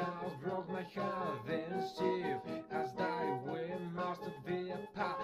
Has broke my heart and she has died. We must be apart